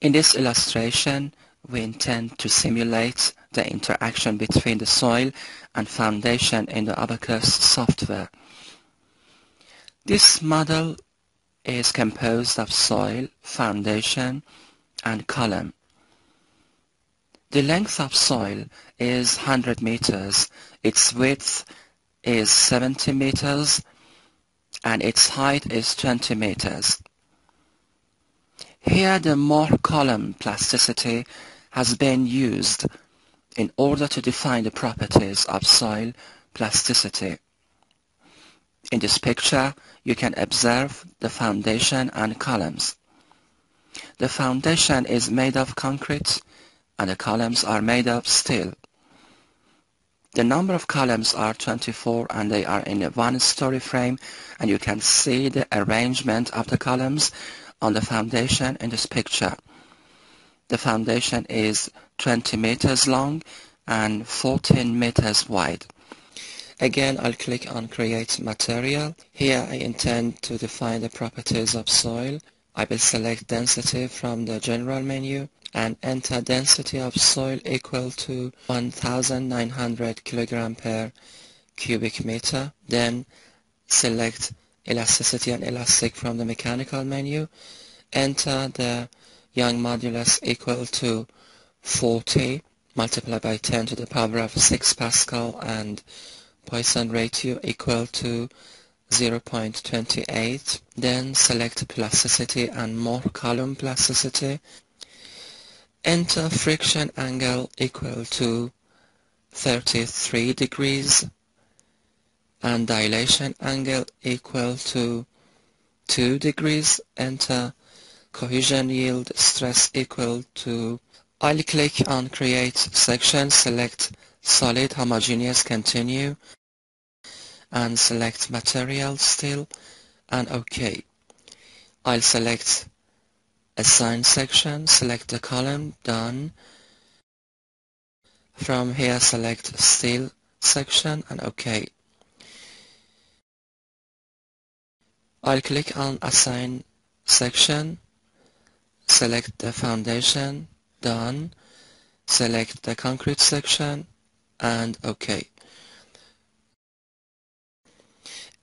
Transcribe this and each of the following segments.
In this illustration, we intend to simulate the interaction between the soil and foundation in the Abaqus software. This model is composed of soil, foundation, and column. The length of soil is 100 meters, its width is 70 meters, and its height is 20 meters. Here the Mohr Coulomb plasticity has been used in order to define the properties of soil plasticity. In this picture, you can observe the foundation and columns. The foundation is made of concrete and the columns are made of steel. The number of columns are 24 and they are in a one-story frame and you can see the arrangement of the columns on the foundation in this picture. The foundation is 20 meters long and 14 meters wide. Again, I'll click on Create Material. Here I intend to define the properties of soil. I will select Density from the General menu and enter density of soil equal to 1900 kilogram per cubic meter. Then select Elasticity and Elastic from the Mechanical menu. Enter the Young modulus equal to 40 multiplied by 10 to the power of 6 Pascal and Poisson ratio equal to 0.28. Then select plasticity and Mohr Coulomb plasticity. Enter friction angle equal to 33 degrees and dilation angle equal to 2 degrees. Enter cohesion yield stress equal to I'll click on create section, select solid homogeneous continue and select material still and OK. I'll select assign section, select the column, done. From here select steel section and OK. I'll click on assign section, select the foundation, done. Select the concrete section and OK.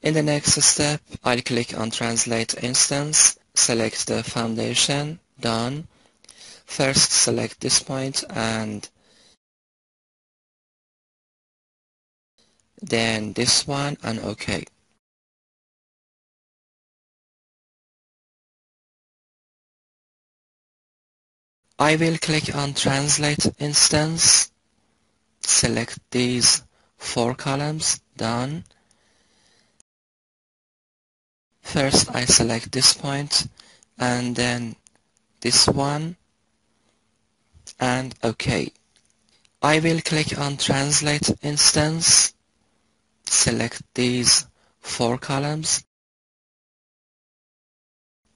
In the next step, I'll click on Translate Instance, select the foundation, done. First select this point and then this one and OK. I will click on Translate Instance, select these four columns, done. First I select this point and then this one and OK. I will click on Translate Instance, select these four columns,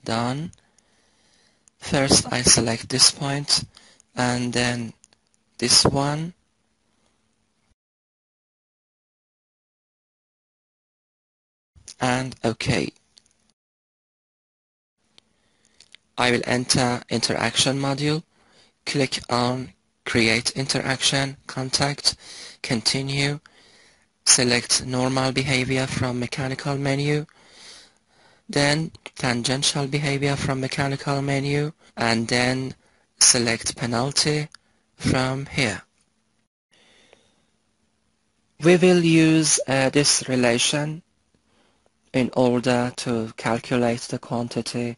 done. First I select this point and then this one. And OK. I will enter interaction module, click on create interaction, contact, continue, select normal behavior from mechanical menu, then tangential behavior from mechanical menu, and then select penalty from here. We will use uh, this relation in order to calculate the quantity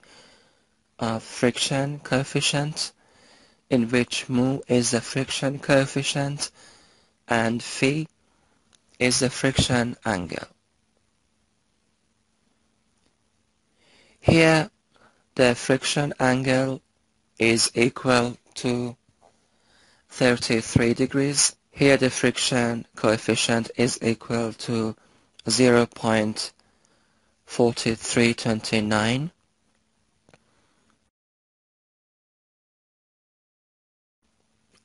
of friction coefficient in which mu is the friction coefficient and phi is the friction angle. Here the friction angle is equal to 33 degrees. Here the friction coefficient is equal to 0.4329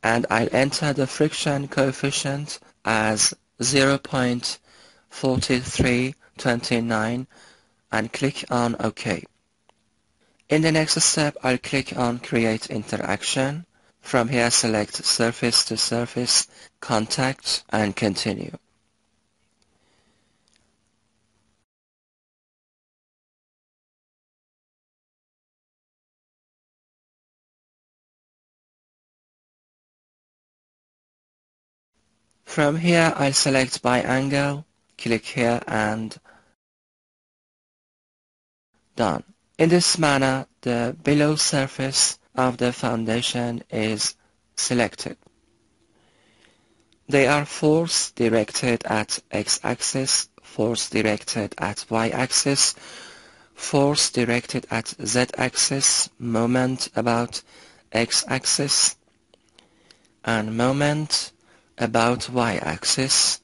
and I'll enter the friction coefficient as 0.4329 and click on OK. In the next step, I'll click on Create Interaction. From here, select Surface to Surface, Contact, and Continue. From here, I'll select by angle, click here and done. In this manner, the below surface of the foundation is selected. They are force directed at x-axis, force directed at y-axis, force directed at z-axis, moment about x-axis, and moment about y-axis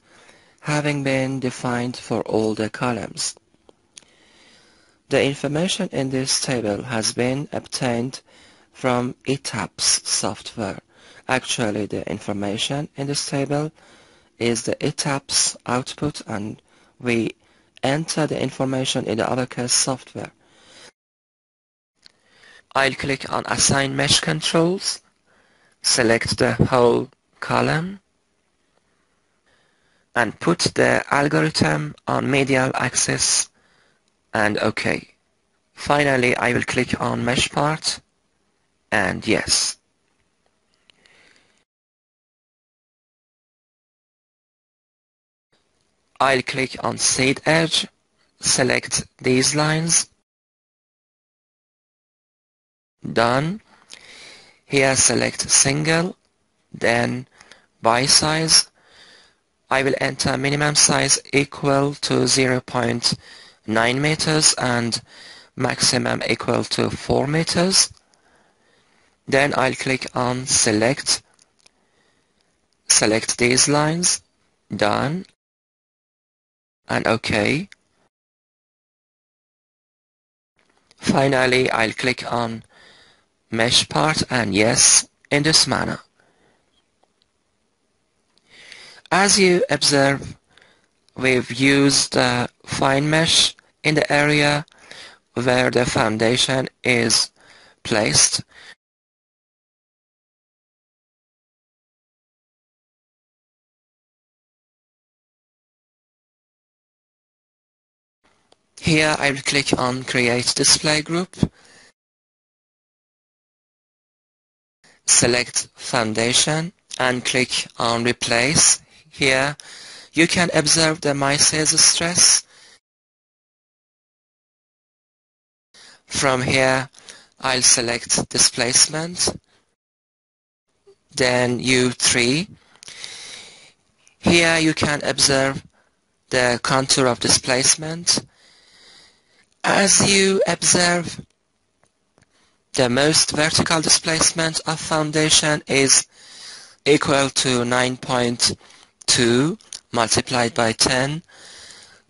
having been defined for all the columns. The information in this table has been obtained from ETABS software. Actually, the information in this table is the ETABS output and we enter the information in the ABAQUS software. I'll click on Assign Mesh Controls, select the whole column, and put the algorithm on medial axis and OK. Finally, I will click on mesh part and yes. I'll click on seed edge, select these lines, done. Here select single, then by size, I will enter minimum size equal to 0.9 meters and maximum equal to 4 meters. Then I'll click on select, select these lines, done, and OK. Finally, I'll click on mesh part and yes in this manner. As you observe, we've used uh, fine mesh in the area where the foundation is placed. Here I will click on Create Display Group. Select Foundation and click on Replace here you can observe the Mises stress. From here I'll select displacement, then U3. Here you can observe the contour of displacement. As you observe, the most vertical displacement of foundation is equal to 9.0 2 multiplied by 10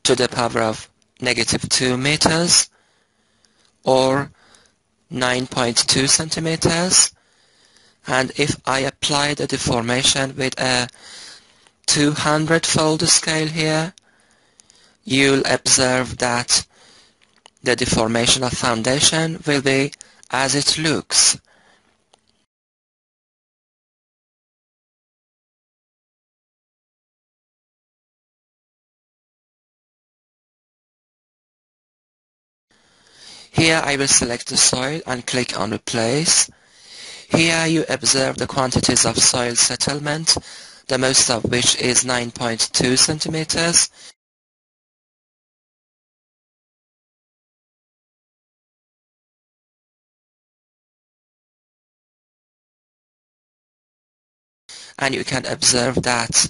to the power of negative 2 meters or 9.2 centimeters. And if I apply the deformation with a 200 fold scale here you'll observe that the deformation of foundation will be as it looks Here I will select the soil and click on Replace. Here you observe the quantities of soil settlement, the most of which is 9.2 centimeters. And you can observe that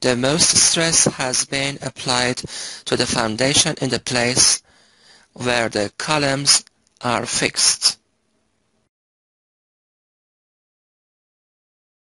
the most stress has been applied to the foundation in the place where the columns are fixed.